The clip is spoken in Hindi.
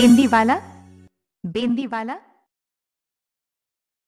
बेंदी वाला? बेंदी वाला?